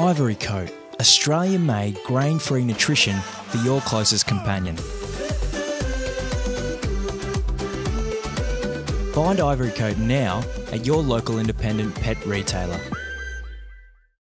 Ivory Coat, Australia-made grain free nutrition for your closest companion. Find Ivory Coat now at your local independent pet retailer.